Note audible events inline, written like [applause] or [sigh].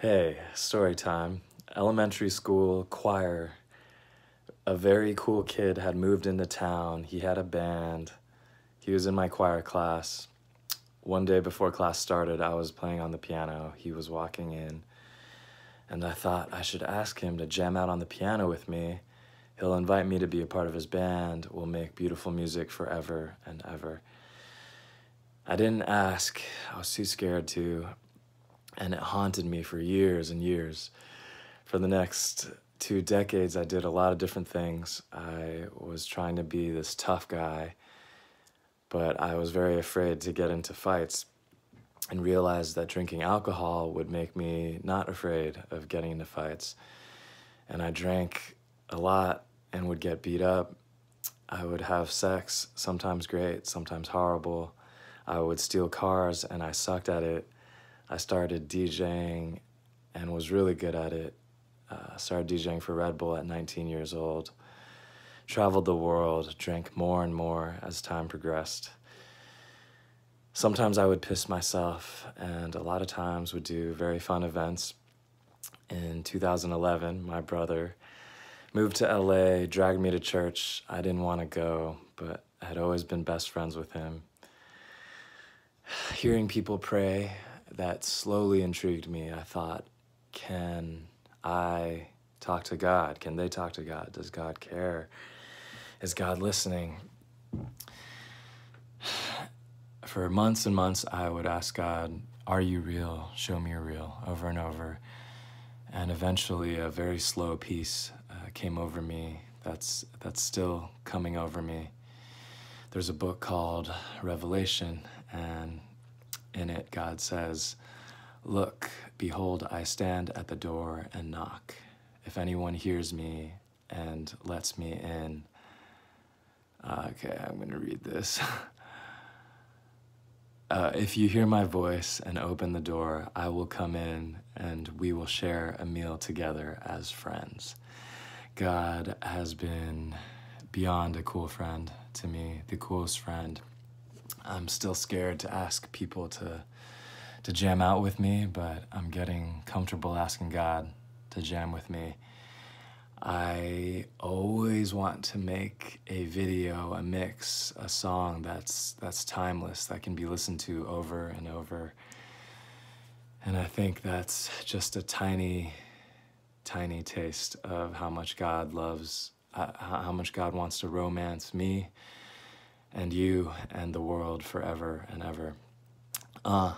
Hey, story time. Elementary school choir. A very cool kid had moved into town. He had a band. He was in my choir class. One day before class started, I was playing on the piano. He was walking in, and I thought I should ask him to jam out on the piano with me. He'll invite me to be a part of his band. We'll make beautiful music forever and ever. I didn't ask, I was too scared to and it haunted me for years and years. For the next two decades, I did a lot of different things. I was trying to be this tough guy, but I was very afraid to get into fights and realized that drinking alcohol would make me not afraid of getting into fights. And I drank a lot and would get beat up. I would have sex, sometimes great, sometimes horrible. I would steal cars and I sucked at it. I started DJing and was really good at it. Uh, started DJing for Red Bull at 19 years old. Traveled the world, drank more and more as time progressed. Sometimes I would piss myself, and a lot of times would do very fun events. In 2011, my brother moved to LA, dragged me to church. I didn't want to go, but I had always been best friends with him. Hearing people pray that slowly intrigued me. I thought, can I talk to God? Can they talk to God? Does God care? Is God listening? [sighs] For months and months, I would ask God, Are you real? Show me you're real, over and over. And eventually, a very slow peace uh, came over me that's, that's still coming over me. There's a book called Revelation, and in it, God says, Look, behold, I stand at the door and knock. If anyone hears me and lets me in, uh, okay, I'm going to read this. [laughs] uh, if you hear my voice and open the door, I will come in and we will share a meal together as friends. God has been beyond a cool friend to me, the coolest friend I'm still scared to ask people to to jam out with me, but I'm getting comfortable asking God to jam with me. I always want to make a video, a mix, a song that's that's timeless, that can be listened to over and over. And I think that's just a tiny, tiny taste of how much God loves, uh, how much God wants to romance me and you and the world forever and ever. Uh,